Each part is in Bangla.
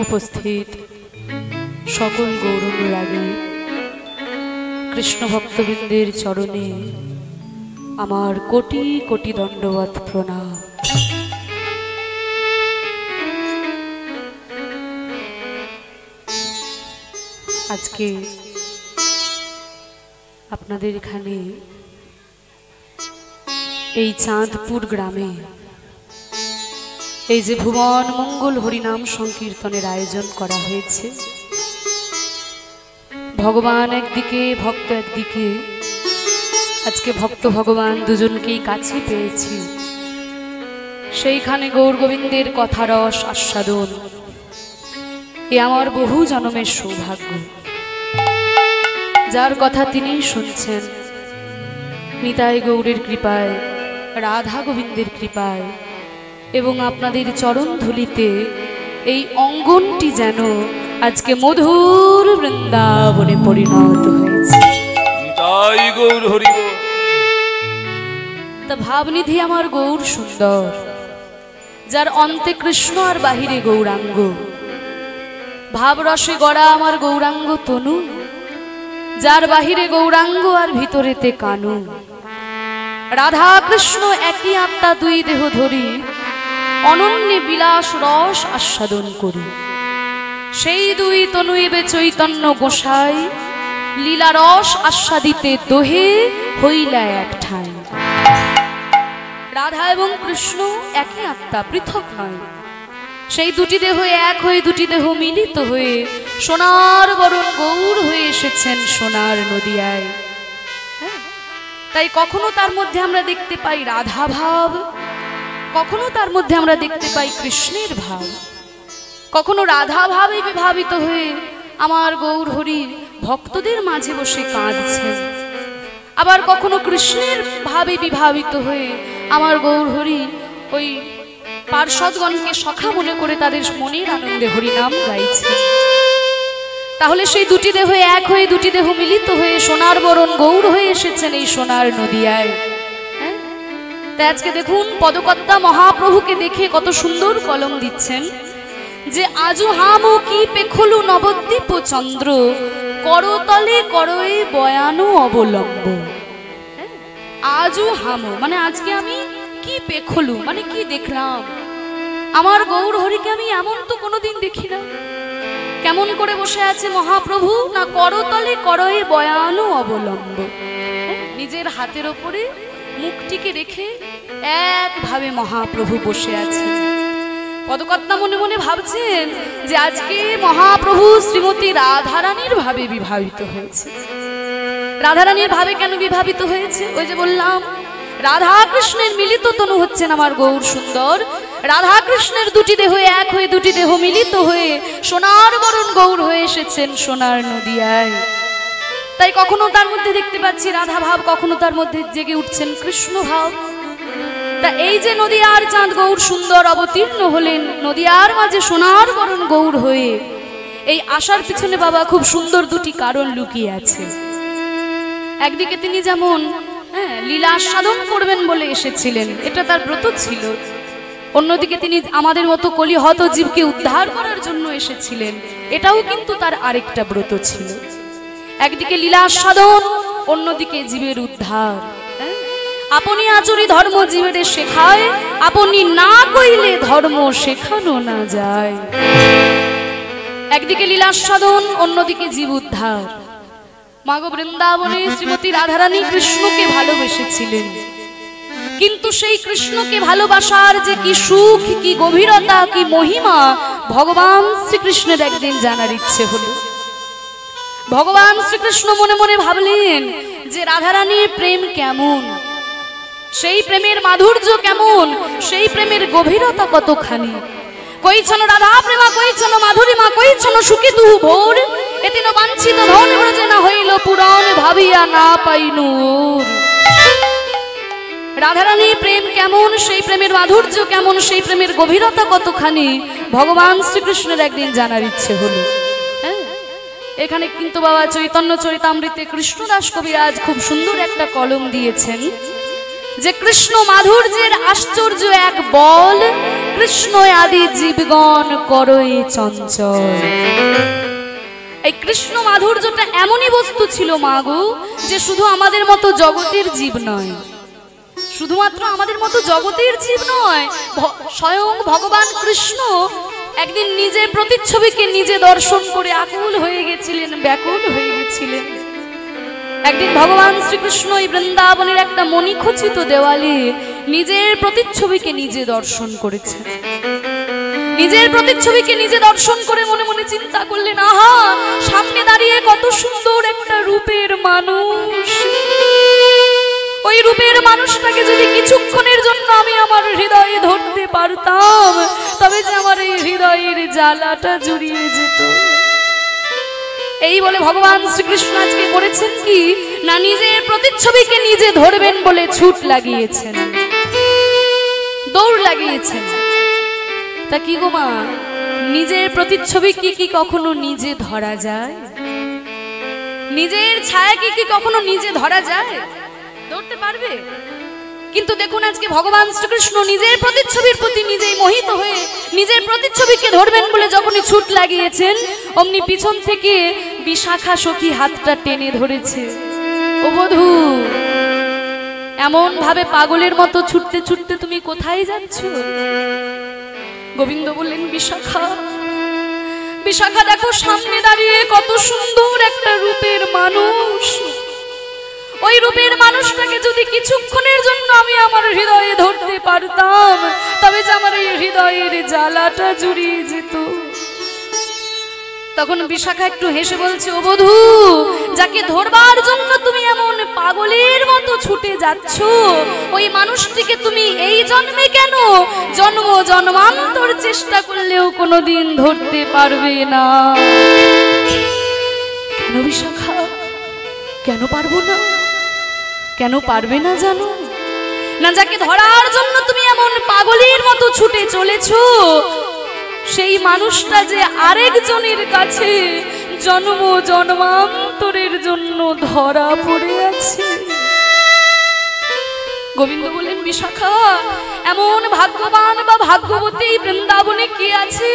উপস্থিত। সকল গৌরনুরাগে কৃষ্ণ ভক্তবৃন্দের চরণে আমার কোটি কোটি দণ্ডবত প্রণাম। আজকে আপনাদের এখানে এই চাঁদপুর গ্রামে এই যে ভুবন মঙ্গল হরিনাম সংকীর্তনের আয়োজন করা হয়েছে। ভগবান একদিকে, ভক্ত একদিকে, আজকে ভক্ত ভগবান দুজনকেই কাছে পেয়েছি। সেইখানে গৌর গোবিন্দের কথারস আস্বাদন। এ আমার বহু জনমের সৌভাগ্য। যার কথা তিনি শুনছেন, নিতাই গৌরের কৃপায়, রাধা গোবিন্দের কৃপায়। এবং আপনাদের চরণ ধুলিতে এই অঙ্গনটি যেন আজকে মধুর বৃন্দাবনে পরিণত হয়েছে। তা ভাবনিধি আমার গৌর সুন্দর যার অন্তে কৃষ্ণ আর বাহিরে গৌরাঙ্গ। ভাবরসে গড়া আমার গৌরাঙ্গ তনু যার বাহিরে গৌরাঙ্গ আর ভিতরেতে কানু। রাধা কৃষ্ণ একই আত্মা দুই দেহ ধরি অনন্যে বিলাস রস আস্বাদন করি। সেই দুই তনুইবে চৈতন্য গোসাই, লীলা রস আস্বাদিতে দোহে হইলা এক ঠাই। রাধা এবং কৃষ্ণ একই আত্মা, পৃথক নয়। সেই দুটি দেহ এক হয়ে দুটি দেহ মিলিত হয়ে সোনার বরণ গৌর হয়ে এসেছেন সোনার নদিয়ায়। হ্যাঁ? তাই কখনো তার মধ্যে আমরা দেখতে পাই রাধা ভাব কখনো তার মধ্যে আমরা দেখতে পাই কৃষ্ণের ভাব। কখনো রাধা ভাবে বিভাবিত হয়ে আমার গৌর হরি ভক্তদের মাঝে বসে কাঁদছে আবার কখনো কৃষ্ণের ভাবে বিভাবিত হয়ে আমার গৌর হরি ওই পার্ষদগণকে সখা মনে করে তাদের মনের আনন্দে হরিনাম গাইছে তাহলে সেই দুটি দেহ এক হয়ে দুটি দেহ মিলিত হয়ে সোনার বরণ গৌর হয়ে এসেছেন এই সোনার নদিয়ায়? তাই আজকে দেখুন পদকর্তা মহাপ্রভুকে দেখে কত সুন্দর কলম দিচ্ছেন যে আজু হামু কি পেখলু নবদ্বীপ চন্দ্র করতলে করয়ে বয়ানু অবলম্ব? আজু হামু মানে আজকে আমি কি পেখলু মানে কি দেখলাম আমার গৌর হরিকে আমি এমন তো কোনোদিন দেখি না কেমন করে বসে আছে মহাপ্রভু, না করতলে করয়ে বয়ানু অবলম্ব হ্যাঁ? নিজের হাতের ওপরে মুখটিকে রেখে একভাবে মহাপ্রভু বসে আছেন। পদকর্তা মনে মনে ভাবছেন যে আজকে মহাপ্রভু শ্রীমতী রাধারানীর ভাবে বিভাবিত হয়েছে। রাধারানীর ভাবে কেন বিভাবিত হয়েছে? ওই যে বললাম রাধা কৃষ্ণের মিলিত তনু হচ্ছেন আমার গৌর সুন্দর। রাধা কৃষ্ণের দুটি দেহ এক হয়ে দুটি দেহ মিলিত হয়ে সোনার বরণ গৌর হয়ে এসেছেন সোনার নদিয়ায়। তাই কখনো তার মধ্যে দেখতে পাচ্ছি রাধা ভাব, কখনো তার মধ্যে জেগে উঠছেন কৃষ্ণ ভাব। তা এই যে নদিয়ার চাঁদ গৌর সুন্দর অবতীর্ণ হলেন, নদিয়ার মাঝে সোনার বরণ গৌর হয়ে, এই আশার পিছনে বাবা খুব সুন্দর দুটি কারণ লুকিয়ে আছে। একদিকে তিনি যেমন হ্যাঁ লীলা আস্বাদন করবেন বলে এসেছিলেন, এটা তার ব্রত ছিল। অন্যদিকে তিনি আমাদের মতো কলিহত জীবকে উদ্ধার করার জন্য এসেছিলেন, এটাও কিন্তু তার আরেকটা ব্রত ছিল। একদিকে লীলা আস্বাদন অন্যদিকে জীবের উদ্ধার। হ্যাঁ? আপনি আচরি ধর্ম জীবের শেখায়, আপনি না কইলে ধর্ম শেখানো না যায়। একদিকে লীলাস্বাদন অন্যদিকে জীব উদ্ধার। মাগো বৃন্দাবনে শ্রীমতী রাধারানী কৃষ্ণকে ভালোবেসেছিলেন। কিন্তু সেই কৃষ্ণকে ভালোবাসার যে কি সুখ, কি গভীরতা, কি মহিমা, ভগবান শ্রীকৃষ্ণের একদিন জানার ইচ্ছে হলো। ভগবান শ্রীকৃষ্ণ মনে মনে ভাবলেন যে রাধারানীর প্রেম কেমন? সেই প্রেমের মাধুর্য কেমন? সেই প্রেমের গভীরতা কতখানি? কইছন রাধা প্রেমা কইছন মাধুরীমা কইছন সুখী তুহু ভোর? এদিন বাঞ্ছিত ধন ব্রজে না হইল পুরাণ, ভাবিয়া না পাইনুর রাধারানীর প্রেম কেমন? সেই প্রেমের মাধুর্য কেমন? সেই প্রেমের গভীরতা কতখানি? ভগবান শ্রীকৃষ্ণের একদিন জানার ইচ্ছে হলো। এখানে কিন্তু বাবা চৈতন্য চরিতামৃতে কৃষ্ণদাস কবিরাজ খুব সুন্দর একটা কলম দিয়েছেন যে কৃষ্ণ মাধুর্যের আশ্চর্য এক বল, কৃষ্ণ আদি জীবগণ করই চঞ্চল। এই কৃষ্ণ মাধুর্যটা এমনই বস্তু ছিল মাগু যে শুধু আমাদের মতো জগতের জীব নয়। শুধুমাত্র আমাদের মতো জগতের জীব নয় স্বয়ং ভগবান কৃষ্ণ একদিন নিজের প্রতিচ্ছবিকে নিজে দর্শন করে আকুল হয়ে গেছিলেন, ব্যাকুল হয়ে গেছিলেন। একদিন ভগবান শ্রীকৃষ্ণ এই বৃন্দাবনের একটা মণিখচিত দেওয়ালে নিজের প্রতিচ্ছবিকে নিজে দর্শন করেছেন। নিজের প্রতিচ্ছবিকে নিজে দর্শন করে মনে মনে চিন্তা করলেন, আহা, সামনে দাঁড়িয়ে কত সুন্দর একটা রূপের মানুষ। ওই রূপের মানুষটাকে যদি কিছুক্ষণের জন্য আমি আমার হৃদয়ে ধরতে পারতাম, তবে যে আমার এই হৃদয়ের জ্বালাটা জুড়িয়ে যেত। এই বলে ভগবান শ্রীকৃষ্ণ আজকে করেছেন কি? না নিজের প্রতিচ্ছবিকে নিজে ধরবেন বলে ছুট লাগিয়েছেন। দৌড় লাগিয়েছেন। তা কি গো মা? নিজের প্রতিচ্ছবি কি কি কখনো নিজে ধরা যায়? নিজের ছায়া কি কি কখনো নিজে ধরা যায়? ধরতে পারবে? কিন্তু দেখুন আজকে ভগবান শ্রীকৃষ্ণ নিজের প্রতিচ্ছবির প্রতি নিজেই মোহিত হয়ে নিজের প্রতিচ্ছবিকে ধরবেন বলে যখনই ছুট লাগিয়েছেন, অমনি পিছন থেকে বিশাখা সখী হাতটা টেনে ধরেছে। ও বধূ এমন ভাবে পাগলের মতো ছুটতে ছুটতে তুমি কোথায় যাচ্ছ? গোবিন্দ বললেন, বিশাখা বিশাখা দেখো সামনে দাঁড়িয়ে কত সুন্দর একটা রূপের মানুষ। ওই রূপের মানুষটাকে যদি কিছুক্ষণের জন্য আমি আমার হৃদয়ে ধরতে পারতাম, তবে যে আমার এই হৃদয়ের জ্বালাটা জুড়িয়ে যেত। তখন বিশাখা একটু হেসে বলছে, ও বধূ, যাকে ধরবার জন্য তুমি এমন পাগলের মতো ছুটে যাচ্ছ, ওই মানুষটিকে তুমি এই জন্মে কেন জন্ম জন্মান্তর চেষ্টা করলেও কোনোদিন ধরতে পারবে না? কেন বিশাখা? কেন পারব না? কেন পারবে না? জানো? না যাকে ধরার জন্য তুমি এমন পাগলের মতো ছুটে চলেছো সেই মানুষটা যে আরেকজনের কাছে জন্ম জন্মান্তরের জন্য ধরা পড়ে আছে। গোবিন্দ বলেন বিশাখা এমন ভাগ্যবান বা ভাগ্যবতী বৃন্দাবনে কি আছে?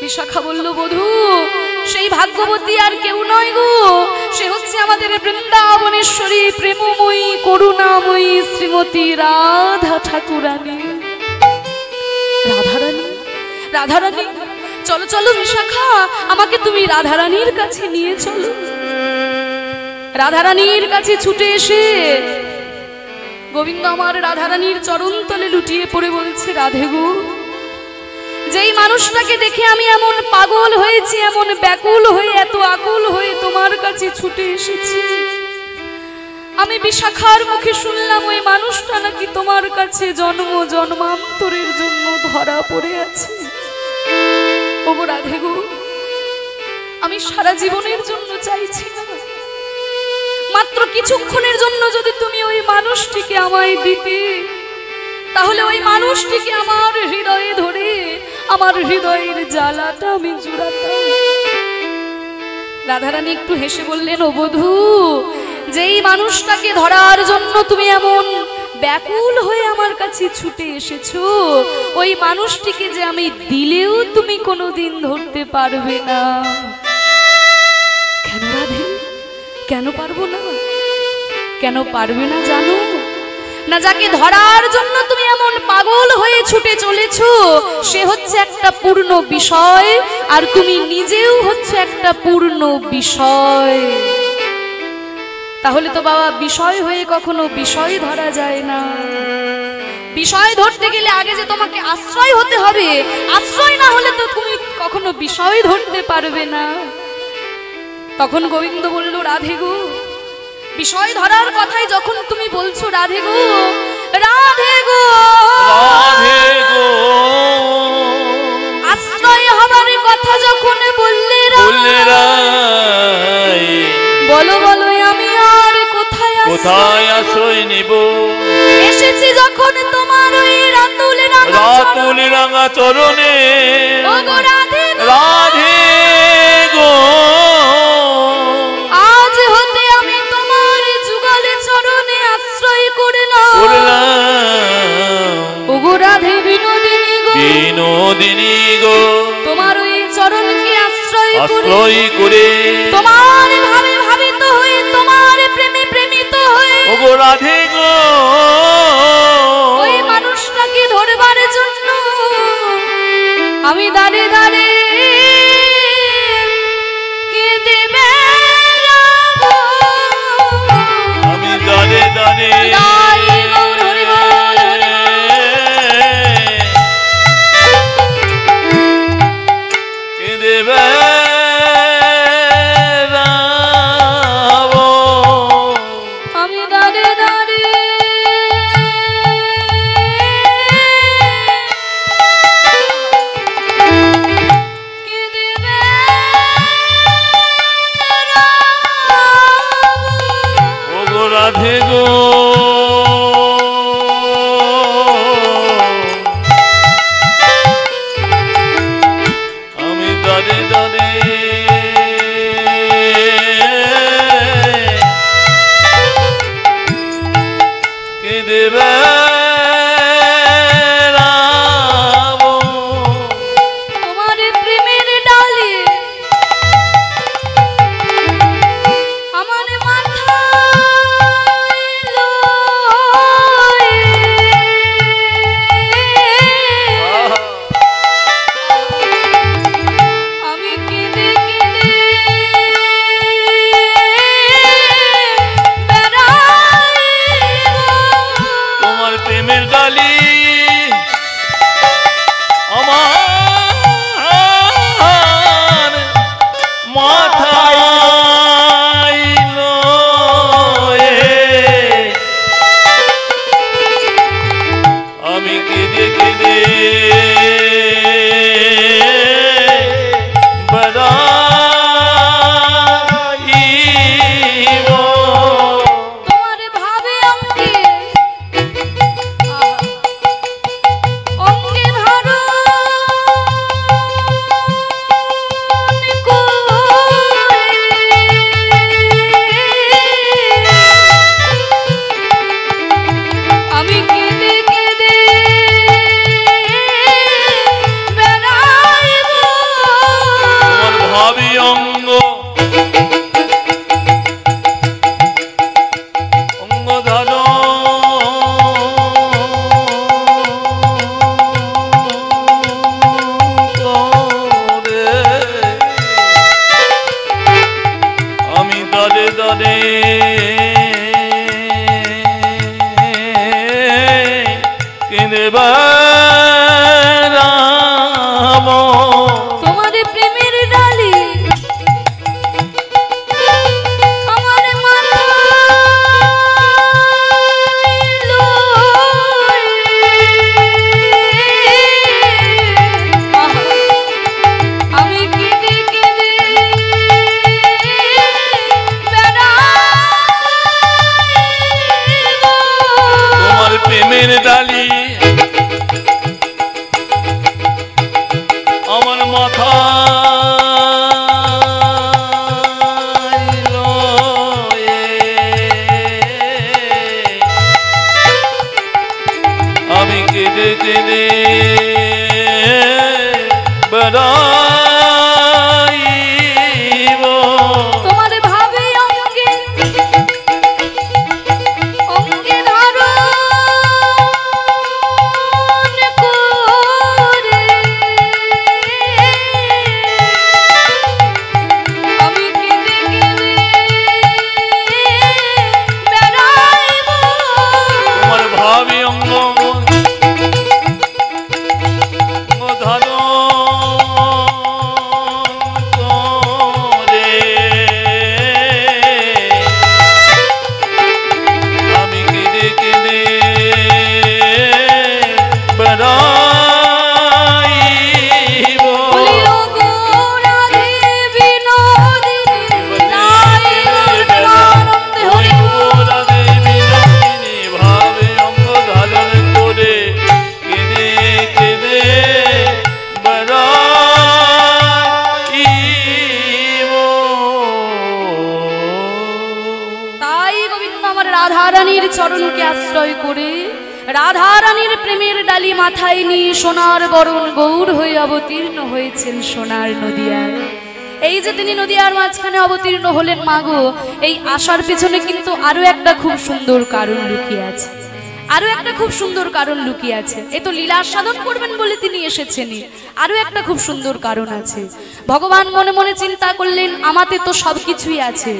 বিশাখা বলল বধূ সেই ভাগ্যবতী আর কেউ নয় গো। সে হচ্ছে আমাদের বৃন্দাবনেশ্বরী প্রেমময়ী, করুণাময়ী শ্রীমতী রাধা ঠাকুরানী। রাধারানী রাধারানী, চলো চলো বিশাখা, আমাকে তুমি রাধারানীর কাছে নিয়ে চলো। রাধারানীর কাছে ছুটে এসে গোবিন্দ আমার রাধারানীর চরণ তলে লুটিয়ে পড়ে বলছে, রাধে গো। যেই মানুষটাকে দেখে আমি এমন পাগল হয়েছি, এমন ব্যাকুল হয়ে, এত আকুল হয়ে তোমার কাছে ছুটে এসেছি। আমি বিশাখার মুখে শুনলাম ওই মানুষটা নাকি তোমার কাছে জন্ম, জন্মান্তরের জন্য ধরা পড়ে আছে। ওগো রাধে আমি সারা জীবনের জন্য চাইছি না। মাত্র কিছুক্ষণের জন্য যদি তুমি ওই মানুষটিকে আমায় দিতে তাহলে ওই মানুষটিকে আমার হৃদয়ে ধরে, আমার হৃদয়ের জ্বালাটা আমি জুড়াতাম। রাধারানী একটু হেসে বললেন, ও বধূ, যেই মানুষটাকে ধরার জন্য তুমি এমন ব্যাকুল হয়ে আমার কাছে ছুটে এসেছ, ওই মানুষটিকে যে আমি দিলেও তুমি কোনোদিন ধরতে পারবে না। কেন রাধে? কেন পারব না? কেন পারবে না জানো? না যাকে ধরার জন্য তুমি এমন পাগল হয়ে ছুটে চলেছ, সে হচ্ছে একটা পূর্ণ বিষয়, আর তুমি নিজেও হচ্ছে একটা পূর্ণ বিষয়। তাহলে তো বাবা, বিষয় হয়ে কখনো বিষয় ধরা যায় না। বিষয় ধরতে গেলে আগে যে তোমাকে আশ্রয় হতে হবে, আশ্রয় না হলে তো তুমি কখনো বিষয় ধরতে পারবে না। তখন গোবিন্দ বলল, রাধে গো বিষয় ধরার কথাই যখন তুমি বলছো রাধে গো রাধে গো। রাধে গো। আশ্রয় হবার কথা যখন বললে রা- বললে বলো বলো আমি আর কোথায় কোথায় আশ্রয় নিব? এসেছি যখন তোমার ওই রাতুল রাঙা রাতুল রাঙা চরণে। রাধে রাধে গো। রাধে বিনোদিনী গো। বিনোদিনী গো। তোমার ওই আশ্রয় আশ্রয় করে তোমার ভাবে ভাবিত হয়ে তোমার প্রেমে প্রেমিত হয়ে রাধে গো। ওই মানুষটাকে ধরবার জন্য আমি সোনার বরণ গৌর হয়ে অবতীর্ণ হয়েছেন সোনার নদিয়ায়। এই যে তিনি নদিয়ার মাঝখানে অবতীর্ণ হলেন মাগো এই আসার পিছনে কিন্তু আরও একটা খুব সুন্দর কারণ লুকিয়ে আছে। আরও একটা খুব সুন্দর কারণ লুকিয়ে আছে। এ তো লীলা সাধন করবেন বলে তিনি এসেছেন। আরও একটা খুব সুন্দর কারণ আছে। ভগবান মনে মনে চিন্তা করলেন, আমাতে তো সব কিছুই আছে।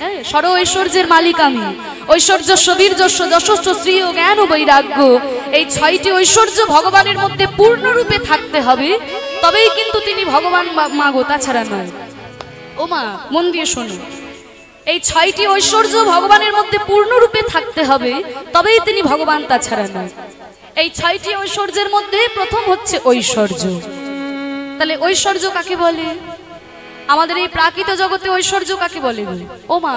হ্যাঁ সর ঐশ্বর্যের মালিক আমি। ঐশ্বর্য বীর্যস্ব যশস্ব শ্রী ও জ্ঞান ও বৈরাগ্য। এই ছয়টি ঐশ্বর্য ভগবানের মধ্যে পূর্ণরূপে থাকতে হবে, তবেই কিন্তু তিনি ভগবান মাগো, তাছাড়া নয়। ও মা, মন দিয়ে শোনো। এই ছয়টি ঐশ্বর্য ভগবানের মধ্যে পূর্ণরূপে থাকতে হবে, তবেই তিনি ভগবান, তাছাড়া নয়। এই ছয়টি ঐশ্বর্যের মধ্যে প্রথম হচ্ছে ঐশ্বর্য। তাহলে ঐশ্বর্য কাকে বলে? আমাদের এই প্রাকৃত জগতে ঐশ্বর্য কাকে বলে? ও মা,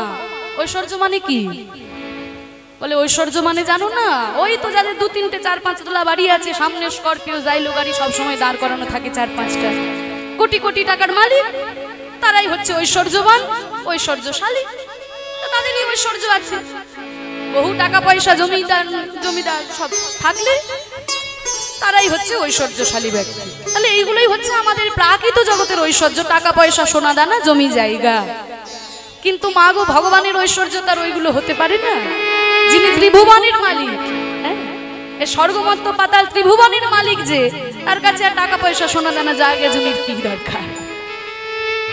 ঐশ্বর্য মানে কি? বলে ঐশ্বর্য মানে জানো না? ওই তো যাদের দু, তিনটে, চার, পাঁচ তলা বাড়ি আছে, সামনে স্করপিও জাইলো গাড়ি, সবসময় দাঁড় করানো থাকে চার, পাঁচটা। কোটি কোটি টাকার মালিক, তারাই হচ্ছে ঐশ্বর্যবান, ঐশ্বর্যশালী। তাদেরই ঐশ্বর্য আছে। বহু টাকা পয়সা, জমিদার জমিদার সব থাকলে তারাই হচ্ছে ঐশ্বর্যশালী ব্যক্তি। তাহলে এইগুলোই হচ্ছে আমাদের প্রাকৃত জগতের ঐশ্বর্য। টাকা, পয়সা, সোনা, দানা, জমি, জায়গা। কিন্তু মা গো, ভগবানের ঐশ্বর্য তার ওইগুলো হতে পারে না। যিনি ত্রিভুবনের মালিক হ্যাঁ? স্বর্গমত্ত পাতাল ত্রিভুবনের মালিক যে, তার কাছে আর টাকা, পয়সা, সোনা, দানা, জায়গা, জমির কি দরকার?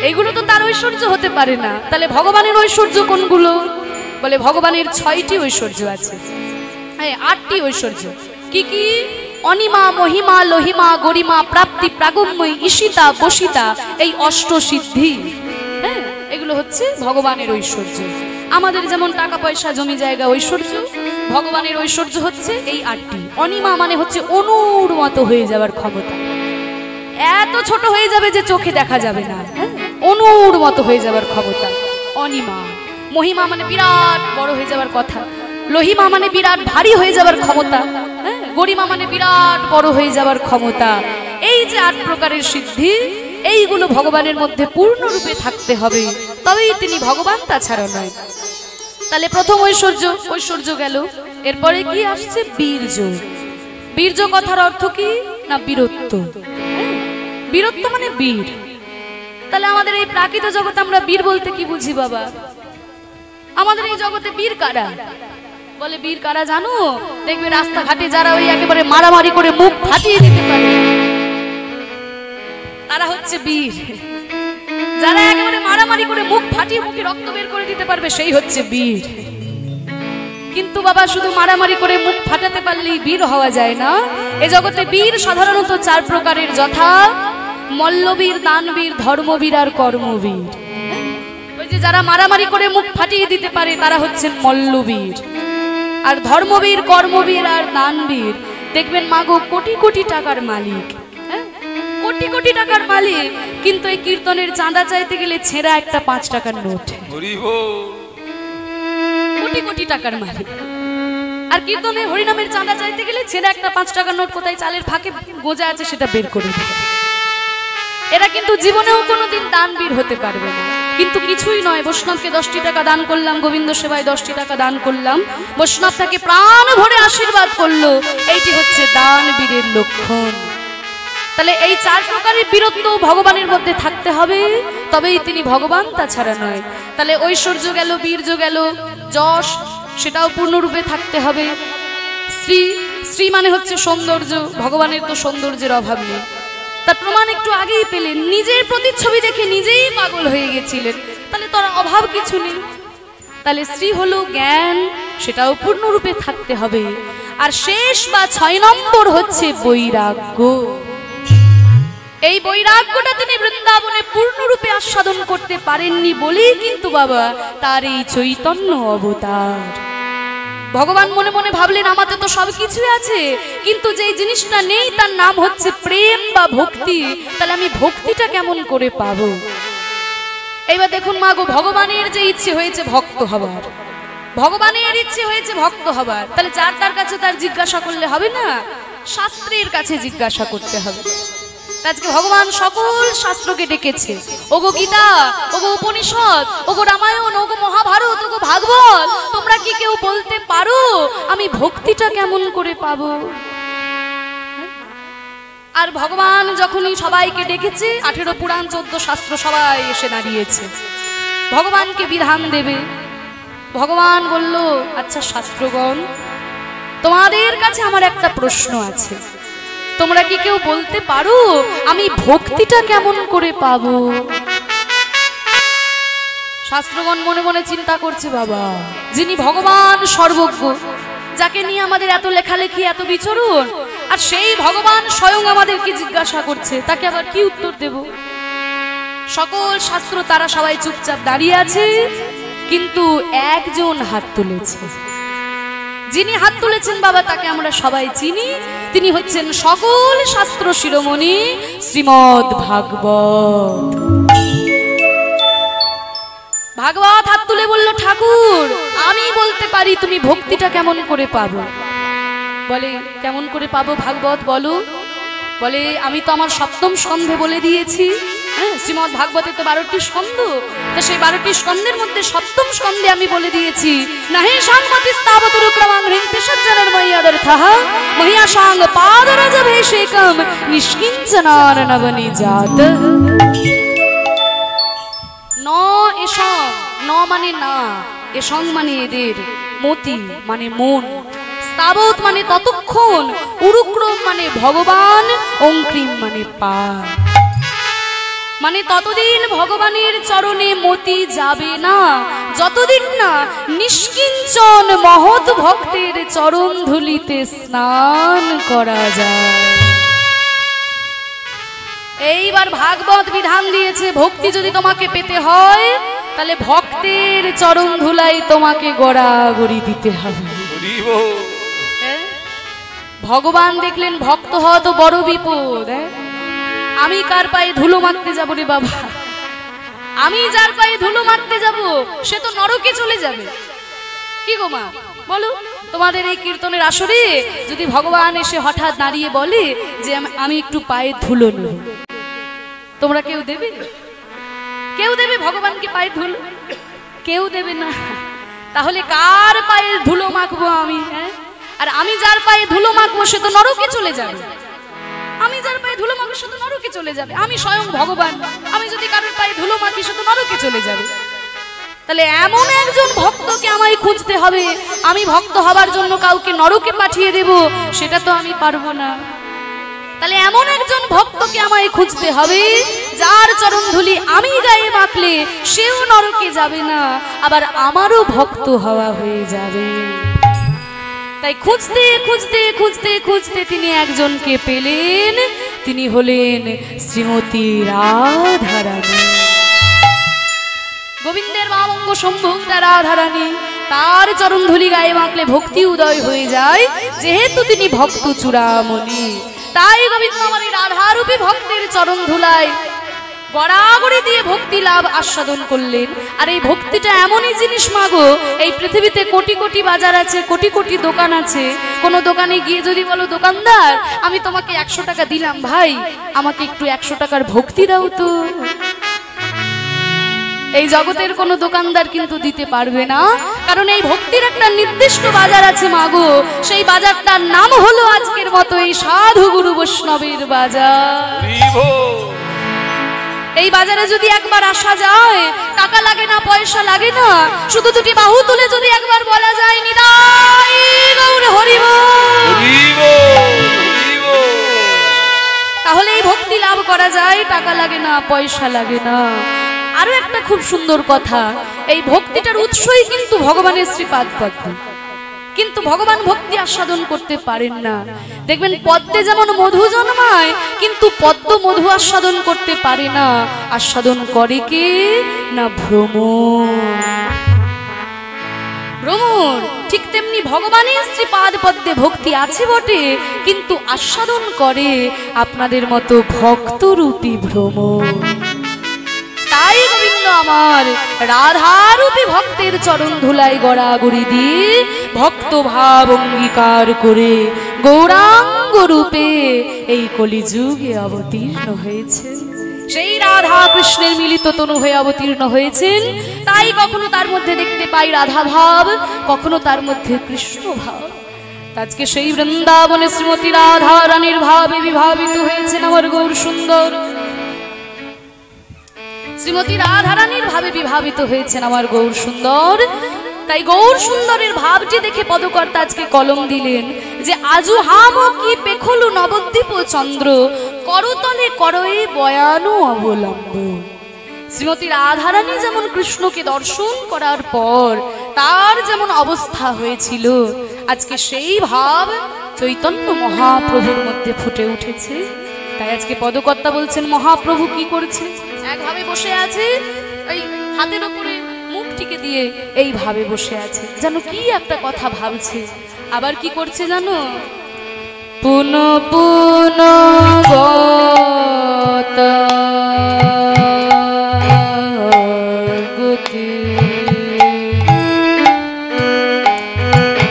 এইগুলো তো তার ঐশ্বর্য হতে পারে না। তাহলে ভগবানের ঐশ্বর্য কোনগুলো? বলে ভগবানের ছয়টি ঐশ্বর্য আছে। হ্যাঁ আটটি ঐশ্বর্য। কি কি? অনিমা মহিমা লহিমা গরিমা প্রাপ্তি প্রাগম্যই ঈশিতা বসিতা, এই অষ্ট সিদ্ধি হ্যাঁ এগুলো হচ্ছে ভগবানের ঐশ্বর্য। আমাদের যেমন টাকা পয়সা জমি জায়গা, ঐশ্বর্য, ভগবানের ঐশ্বর্য হচ্ছে এই আটটি। অনিমা মানে হচ্ছে অনুর মতো হয়ে যাওয়ার ক্ষমতা। এত ছোট হয়ে যাবে যে চোখে দেখা যাবে না। হ্যাঁ? অনুর মতো হয়ে যাবার ক্ষমতা। অনিমা, মহিমা মানে বিরাট বড় হয়ে যাবার কথা। লহিমা মানে বিরাট ভারী হয়ে যাবার ক্ষমতা। হ্যাঁ? গরিমা মানে বিরাট বড় হয়ে যাওয়ার ক্ষমতা। এই যে আট প্রকারের সিদ্ধি, এইগুলো ভগবানের মধ্যে পূর্ণরূপে থাকতে হবে, তবেই তিনি ভগবান, তাছাড়া নয়। তাহলে প্রথম ঐশ্বর্য ঐশ্বর্য গেল। এরপরে কি আসছে? বীর্য। বীর্য কথার অর্থ কি? না, বীরত্ব? বীরত্ব মানে বীর। তাহলে আমাদের এই প্রাকৃত জগতে আমরা বীর বলতে কি বুঝি, বাবা? আমাদের এই জগতে বীর কারা? বলে, বীর কারা জানো? দেখবে রাস্তাঘাটে যারা ওই একেবারে মারামারি করে মুখ ফাটিয়ে দিতে পারে। তারা হচ্ছে বীর। যারা একেবারে মারামারি করে মুখ ফাটিয়ে মুখে রক্ত বের করে দিতে পারবে, সেই হচ্ছে বীর। কিন্তু বাবা, শুধু মারামারি করে মুখ ফাটাতে পারলেই বীর হওয়া যায় না। এ জগতে বীর সাধারণত চার প্রকারের যথা। মল্লবীর, দানবীর, ধর্মবীর আর কর্মবীর। ওই যে যারা মারামারি করে মুখ ফাটিয়ে দিতে পারে, তারা হচ্ছেন মল্লবীর। আর ধর্মবীর কর্মবীর আর দানবীর দেখবেন মাগো কোটি কোটি টাকার মালিক। হ্যাঁ? কোটি কোটি টাকার মালিক। কিন্তু এই কীর্তনের চাঁদা চাইতে গেলে ছেঁড়া একটা পাঁচ টাকার নোট। কোটি কোটি টাকার মালিক। আর কীর্তনের হরিনামের চাঁদা চাইতে গেলে ছেড়ে একটা পাঁচ টাকার নোট কোথায় চালের ফাঁকে গোজা আছে সেটা বের করে দেবে এরা কিন্তু জীবনেও কোনোদিন দানবীর হতে পারবে না। কিন্তু কিছুই নয়, বৈষ্ণবকে দশটি টাকা দান করলাম, গোবিন্দ সেবায় দশটি টাকা দান করলাম। বৈষ্ণব তাকে প্রাণ ভরে আশীর্বাদ করল। এইটি হচ্ছে দানবীরের লক্ষণ। তাহলে এই চার প্রকারের বীরত্ব ভগবানের মধ্যে থাকতে হবে, তবেই তিনি ভগবান, তাছাড়া নয়। তাহলে ঐশ্বর্য গেল, বীর্য গেল, যশ, সেটাও পূর্ণরূপে থাকতে হবে। শ্রী শ্রী মানে হচ্ছে সৌন্দর্য, ভগবানের তো সৌন্দর্যের অভাব নেই। তার প্রমাণ একটু আগেই পেলেন। নিজের প্রতিচ্ছবি দেখে নিজেই পাগল হয়ে গেছিলেন। তাহলে তার অভাব কিছু নেই। তাহলে শ্রী হলো জ্ঞান, সেটাও পূর্ণরূপে থাকতে হবে। আর শেষ বা ছয় নম্বর হচ্ছে বৈরাগ্য। এই বৈরাগ্যটা তিনি বৃন্দাবনে পূর্ণরূপে আস্বাদন করতে পারেননি বলেই কিন্তু বাবা তার এই চৈতন্য অবতার। ভগবান মনে মনে ভাবলেন, আমাদের তো সব কিছুই আছে। কিন্তু যে জিনিসটা নেই, তার নাম হচ্ছে প্রেম বা ভক্তি। তাহলে আমি ভক্তিটা কেমন করে পাবো? এইবার দেখুন মা গো, ভগবানের যে ইচ্ছে হয়েছে ভক্ত হবার। ভগবানের ইচ্ছে হয়েছে ভক্ত হবার। তাহলে যার তার কাছে তার জিজ্ঞাসা করলে হবে না? শাস্ত্রের কাছে জিজ্ঞাসা করতে হবে। আজকে ভগবান সকল শাস্ত্রকে ডেকেছে। ওগো গীতা, ওগো উপনিষদ, ওগো রামায়ণ, ওগো মহাভারত, ওগো ভাগবত, তোমরা কি কেউ বলতে পারো? আমি ভক্তিটা কেমন করে পাবো? আর ভগবান যখনই সবাইকে ডেকেছে, আঠেরো পুরাণ, চোদ্দ শাস্ত্র সবাই এসে দাঁড়িয়েছে। ভগবানকে বিধান দেবে। ভগবান বলল আচ্ছা শাস্ত্রগণ, তোমাদের কাছে আমার একটা প্রশ্ন আছে। তোমরা কি কেউ বলতে পারো আমি ভক্তিটা কেমন করে পাবো? শাস্ত্রগণ মনে মনে চিন্তা করছে, বাবা। যিনি ভগবান সর্বজ্ঞ, যাকে নিয়ে আমাদের এত লেখালেখি, এত বিচরণ, আর সেই ভগবান স্বয়ং আমাদেরকে জিজ্ঞাসা করছে, তাকে আবার কি উত্তর দেব? সকল শাস্ত্র তারা সবাই চুপচাপ দাঁড়িয়ে আছে, কিন্তু একজন হাত তুলেছে। যিনি হাত তুলেছেন বাবা, তাকে আমরা সবাই চিনি। তিনি হচ্ছেন সকল শাস্ত্র শিরোমণি শ্রীমদ ভাগবত। ভাগবত হাত তুলে বলল, ঠাকুর, আমি বলতে পারি তুমি ভক্তিটা কেমন করে পাবো? বলে, কেমন করে পাবো ভাগবত, বলো? বলে, আমি তো আমার সপ্তম স্কন্ধে বলে দিয়েছি। শ্রীমদ ভাগবতে তো বারোটি স্কন্ধ। তো সেই বারোটি স্কন্ধের মধ্যে সপ্তম স্কন্ধে আমি বলে দিয়েছি ন ন মানে না মানে এদের মতি মানে মন। মানে ততক্ষণ, উরুক্রম মানে ভগবান অঙ্ক্রিম মানে পা মানে ততদিন ভগবানের চরণে মতি যাবে না যতদিন না নিষ্কিঞ্চন মহৎ ভক্তের চরণ ধুলিতে স্নান করা যায় এইবার ভাগবত বিধান দিয়েছে ভক্তি যদি তোমাকে পেতে হয় তাহলে ভক্তের চরণ ধুলাই তোমাকে গড়াগড়ি দিতে হবে হ্যাঁ? ভগবান দেখলেন ভক্ত হওয়া তো বড় বিপদ হ্যাঁ? আমি কার পায়ে ধুলো মারতে যাব রে বাবা? আমি যার পায়ে ধুলো মারতে যাব, সে তো নরকে চলে যাবে। কি গো মা? বলো, তোমাদের এই কীর্তনের আসরে যদি ভগবান এসে হঠাৎ দাঁড়িয়ে বলে যে আমি একটু পায়ে ধুলো নেব, তোমরা কেউ দেবে? কেউ দেবে ভগবানকে পায়ে ধুলো? কেউ দেবে না। তাহলে কার পায়ে ধুলো মাখবো আমি হ্যাঁ? আর আমি যার পায়ে ধুলো মাখবো, সে তো নরকে চলে যাবে। আমি যার পায়ে ধুলো মাখবো শুধু নরকে চলে যাবে। আমি স্বয়ং ভগবান। আমি যদি কারোর পায়ে ধুলো মাখি, শুধু নরকে চলে যাবে। তাহলে এমন একজন ভক্তকে আমায় খুঁজতে হবে। আমি ভক্ত হবার জন্য কাউকে নরকে পাঠিয়ে দেব, সেটা তো আমি পারব না। তাহলে এমন একজন ভক্তকে আমায় খুঁজতে হবে, যার চরণ ধুলি আমি গায়ে মাখলে সেও নরকে যাবে না, আবার আমারও ভক্ত হওয়া হয়ে যাবে। তাই খুঁজতে খুঁজতে খুঁজতে খুঁজতে তিনি একজনকে পেলেন। তিনি হলেন শ্রীমতী রাধারানী। গোবিন্দের মামঙ্গ সম্ভুক্তা রাধারানী, তার চরণ ধুলি গায়ে মাখলে ভক্তি উদয় হয়ে যায়, যেহেতু তিনি ভক্ত চূড়ামণি। তাই গোবিন্দ আমার রাধারূপী ভক্তের চরণ ধুলায় গড়াগড়ি দিয়ে ভক্তি লাভ আস্বাদন করলেন। আর এই ভক্তিটা এমনই জিনিস মাগো এই পৃথিবীতে কোটি কোটি বাজার আছে, কোটি কোটি দোকান আছে। কোনো দোকানে গিয়ে যদি বলো, দোকানদার, আমি তোমাকে একশো টাকা দিলাম, ভাই, আমাকে একটু একশো টাকার ভক্তি দাও তো। এই জগতের কোনো দোকানদার কিন্তু দিতে পারবে না। কারণ এই ভক্তির একটা নির্দিষ্ট বাজার আছে মাগো সেই বাজারটার নাম হলো আজকের মতো এই সাধু গুরু বৈষ্ণবের বাজার। এই বাজারে যদি একবার আসা যায়, টাকা লাগে না, পয়সা লাগে না, শুধু দুটি বাহু তুলে যদি একবার বলা যায় হরিব তাহলে এই ভক্তি লাভ করা যায়, টাকা লাগে না, পয়সা লাগে না। আরও একটা খুব সুন্দর কথা, এই ভক্তিটার উৎসই কিন্তু ভগবানের শ্রীপাদ পদ্ম। কিন্তু ভগবান ভক্তি আস্বাদন করতে পারেন না। দেখবেন পদ্মে যেমন মধু জন্মায়, কিন্তু পদ্ম মধু আস্বাদন করতে পারে না। আস্বাদন করে কে? না ভ্রমণ। ভ্রমর ঠিক তেমনি ভগবানের শ্রীপাদ পদ্মে ভক্তি আছে বটে, কিন্তু আস্বাদন করে আপনাদের মতো ভক্তরূপী ভ্রমর তাই আমার। রাধারূপী ভক্তের চরণ ধুলাই গড়াগড়ি দিয়ে ভক্ত ভাব অঙ্গীকার করে গৌরাঙ্গ রূপে এই কলিযুগে অবতীর্ণ হয়েছে সেই রাধা কৃষ্ণের মিলিত তনু হয়ে অবতীর্ণ হয়েছেন। তাই কখনো তার মধ্যে দেখতে পাই রাধা ভাব, কখনো তার মধ্যে কৃষ্ণ ভাব। আজকে সেই বৃন্দাবনে শ্রীমতী রাধা রানীর ভাবে বিভাবিত হয়েছেন আমার গৌর সুন্দর। শ্রীমতী রাধারানীর ভাবে বিভাবিত হয়েছেন আমার গৌর সুন্দর। তাই গৌর সুন্দরের ভাবটি দেখে পদকর্তা আজকে কলম দিলেন যে আজু হাম কি পেখলু নবদ্বীপ চন্দ্র, করতলে করয়ে বয়ানু অবলম্ব। শ্রীমতী রাধারানী যেমন কৃষ্ণকে দর্শন করার পর তার যেমন অবস্থা হয়েছিল, আজকে সেই ভাব চৈতন্য মহাপ্রভুর মধ্যে ফুটে উঠেছে। তাই আজকে পদকর্তা বলছেন, মহাপ্রভু কি করছে? একভাবে বসে আছে ওই হাতের ওপরে মুখটিকে দিয়ে এইভাবে বসে আছে। যেন কি একটা কথা ভাবছে। আবার কি করছে জানো? পুন পুন গতি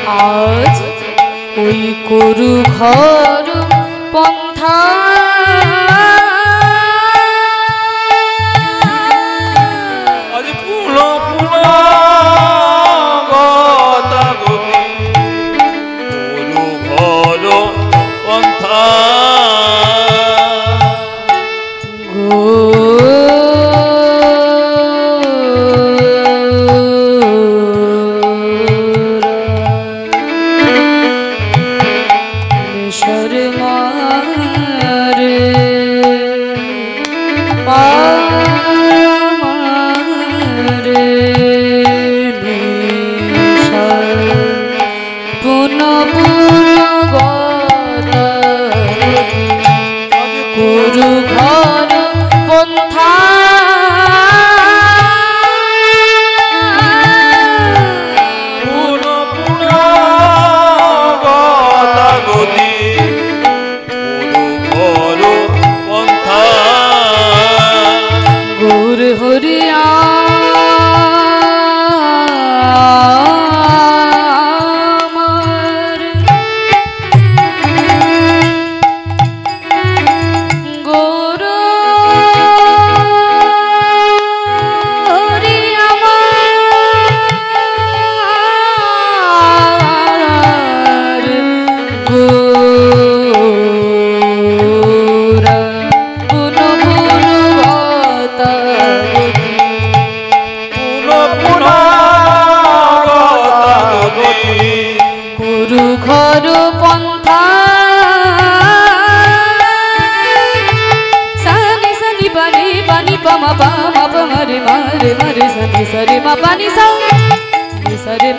আজ ওই করু ঘর পন্থা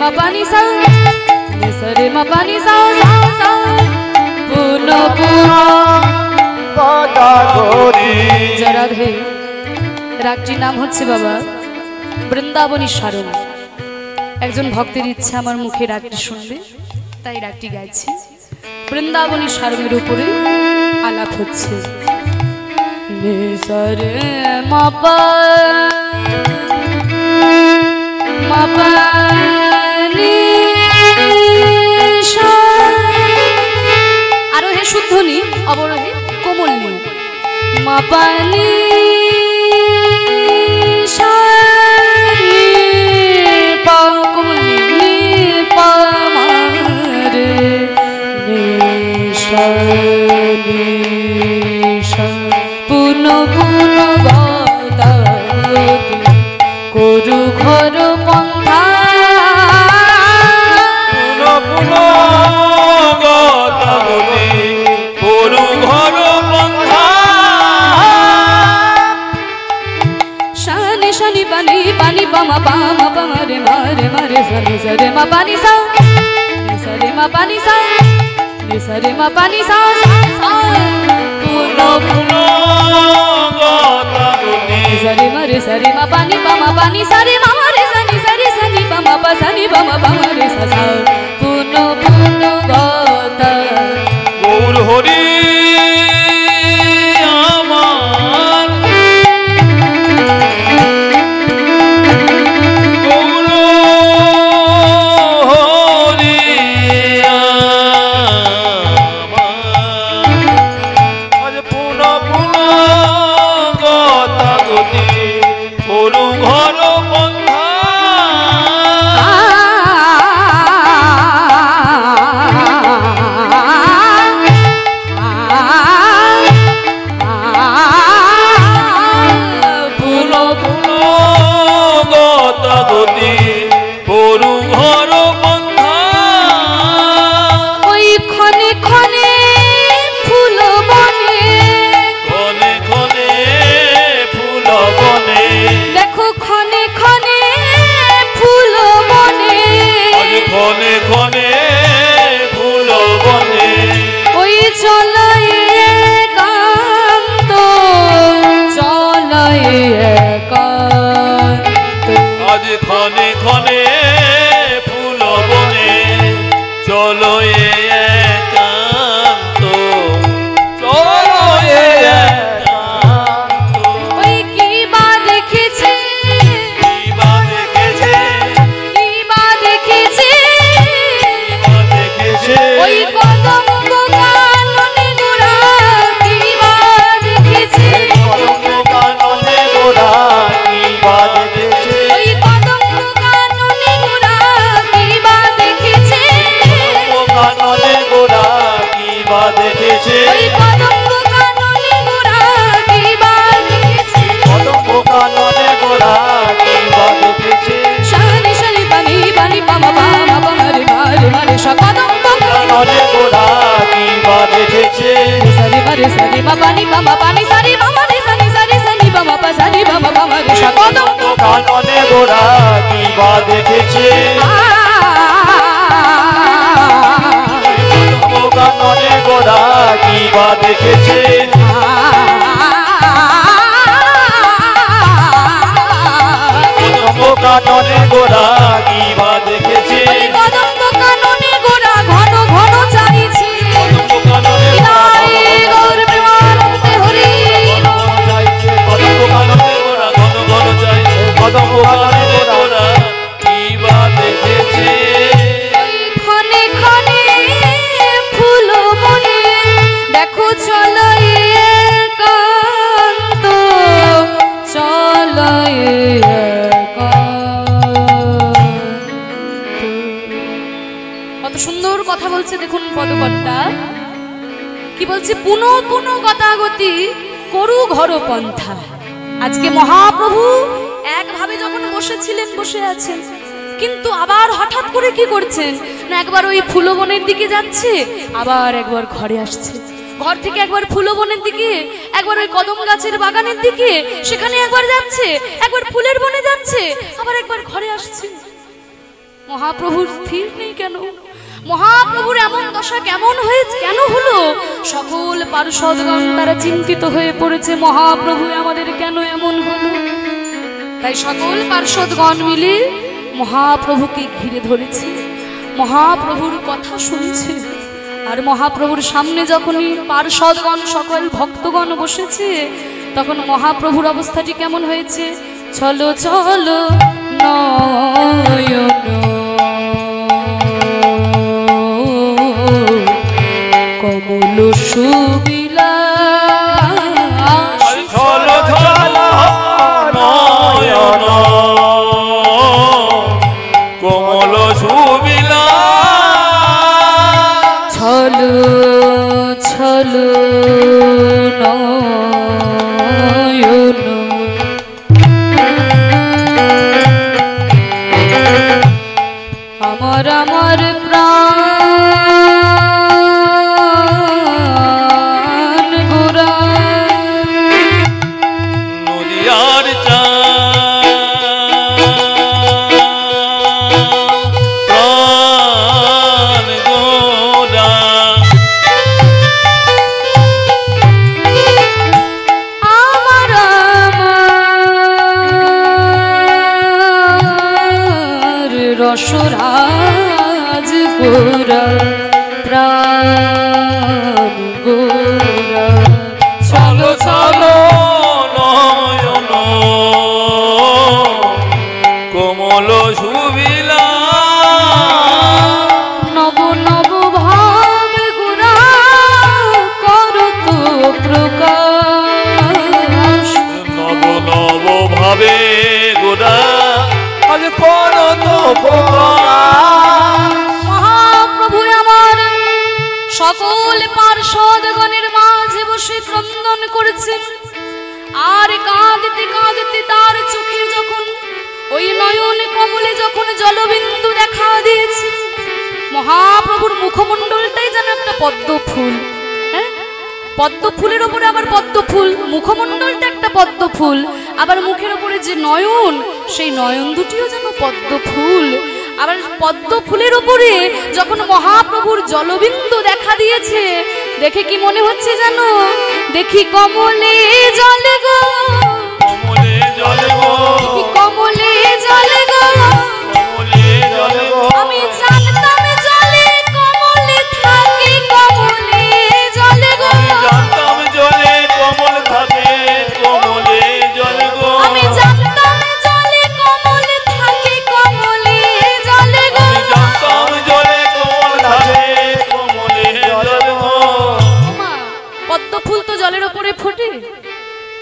সা নি সরে মা পানি সা সা সা পুন পুন। গতা গতি যারা ধে রাগটির নাম হচ্ছে বাবা বৃন্দাবনী সারণ একজন ভক্তের ইচ্ছা আমার মুখে রাগটি শুনবে তাই রাগটি গাইছি। বৃন্দাবনী সারণের উপরে আলাপ হচ্ছে। নিসরে মাপা মাপা। मबनी মারে সরে সরে মা পানি সা নি সরে মা পানি সা নি সরে মা পানি সা সা সা পুন পুন গতা গতি নি সরে মারে সরে মা পানি পামা পানি সরে মা রে সনি সরে সনি দেখেছে কাননে গোড়া কি বা দেখেছে কাননে গোড়া বলছে, পুনঃ পুনঃ গতাগতি করু ঘর পন্থা। আজকে মহাপ্রভু একভাবে যখন বসেছিলেন, বসে আছেন, কিন্তু আবার হঠাৎ করে কি করছেন? না, একবার ওই ফুলবনের দিকে যাচ্ছে, আবার একবার ঘরে আসছে। ঘর থেকে একবার ফুলবনের দিকে, একবার ওই কদম গাছের বাগানের দিকে, সেখানে একবার যাচ্ছে, একবার ফুলের বনে যাচ্ছে, আবার একবার ঘরে আসছে। মহাপ্রভুর স্থির নেই কেন? মহাপ্রভুর এমন দশা কেমন হয়েছে? কেন হলো? সকল পার্শ্বদগণ তারা চিন্তিত হয়ে পড়েছে, মহাপ্রভু আমাদের কেন এমন হলো? তাই সকল পার্শ্বদগণ মিলে মহাপ্রভুকে ঘিরে ধরেছে, মহাপ্রভুর কথা শুনছে, আর মহাপ্রভুর সামনে যখনই পার্শ্বদগণ সকল ভক্তগণ বসেছে, তখন মহাপ্রভুর অবস্থাটি কেমন হয়েছে? চলো চলো, নয়ন। সুবিলা ছল ছল নয়ন। কোমল সুবিলা। ছলো ছলো আমার আমার পদ্ম ফুল। হ্যাঁ? পদ্ম ফুলের ওপরে আবার পদ্ম ফুল। মুখমণ্ডলটা একটা পদ্ম ফুল। আবার মুখের ওপরে যে নয়ন সেই নয়ন দুটিও যেন পদ্ম ফুল। আবার পদ্ম ফুলের ওপরে যখন মহাপ্রভুর জলবিন্দু দেখা দিয়েছে দেখে কি মনে হচ্ছে জানো? দেখি কমলে জলে গো। কমলে জল গো। দেখি কমলে জলে গো।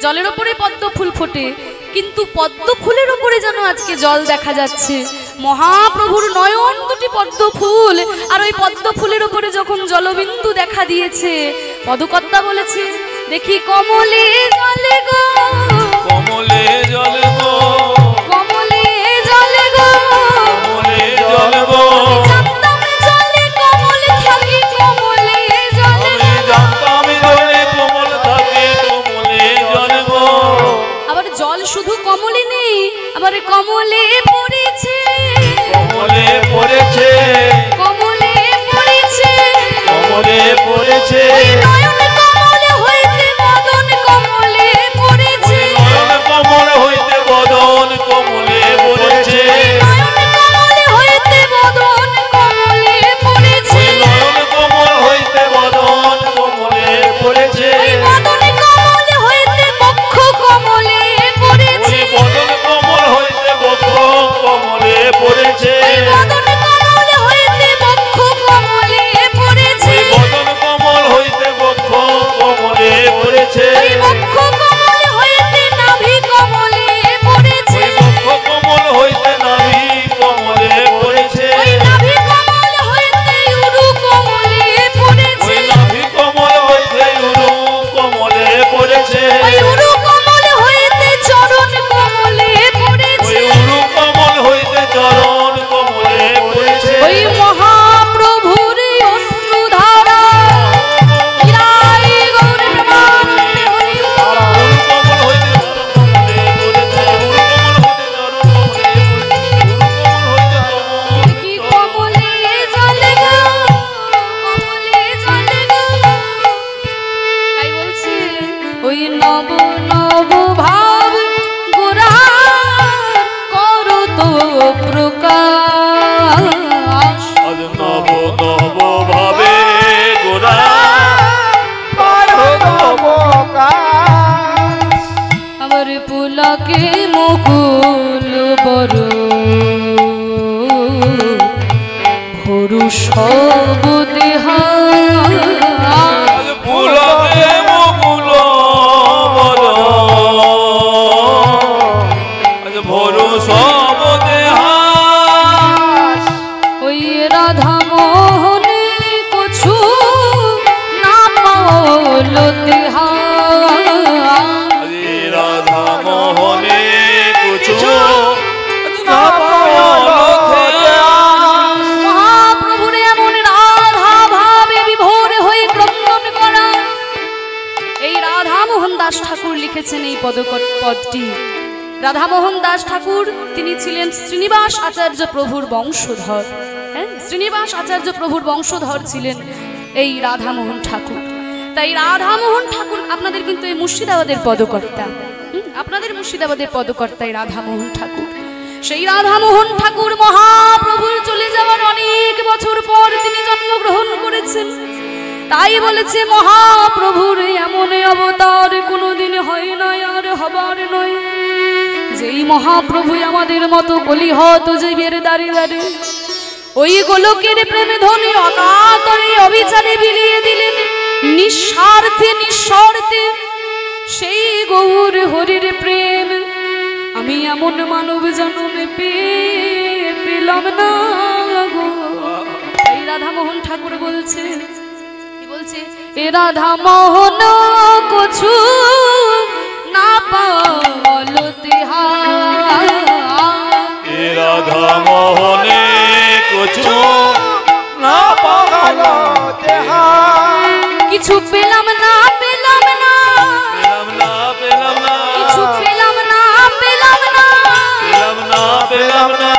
জলের ওপরে পদ্ম ফুল ফোটে। কিন্তু পদ্ম ফুলের ওপরে যেন আজকে জল দেখা যাচ্ছে। মহাপ্রভুর নয়ন দুটি পদ্ম ফুল, আর ওই পদ্ম ফুলের ওপরে যখন জলবিন্দু দেখা দিয়েছে, পদকর্তা বলেছে, দেখি কমলে জলে গো। কমলে জল রাধামোহন দাস ঠাকুর, তিনি ছিলেন শ্রীনিবাস আচার্য প্রভুর বংশধর। হ্যাঁ শ্রীনিবাস আচার্য প্রভুর বংশধর ছিলেন এই রাধামোহন ঠাকুর। তাই রাধামোহন ঠাকুর আপনাদের কিন্তু এই মুর্শিদাবাদের পদকর্তা। আপনাদের মুর্শিদাবাদের পদকর্তা এই রাধামোহন ঠাকুর। সেই রাধামোহন ঠাকুর মহাপ্রভুর চলে যাওয়ার অনেক বছর পর তিনি জন্মগ্রহণ করেছেন। তাই বলেছে, মহাপ্রভুর এমন অবতার কোনোদিন হয় না আর হবার নয়। যেই মহাপ্রভু আমাদের মতো কলিহত জীবের দাঁড়িয়ে দাঁড়িয়ে ওই গোলকের প্রেমে ধনী অকাতরে অবিচারে বিলিয়ে দিলেন। নিঃস্বার্থে নিঃস্বার্থে সেই গৌর হরির প্রেম। আমি এমন মানব জন্মে পেয়ে পেলাম না গো। এই রাধামোহন ঠাকুর বলছে বলছে? এ রাধা মোহন কছু না পালো তিহার এ রাধা মোহনে কুছু না পাওয়ালো কিছু পেলাম না পেলাম না পেলাম না পেলাম না কিছু পেলাম না পেলাম না পেলাম না পেলাম না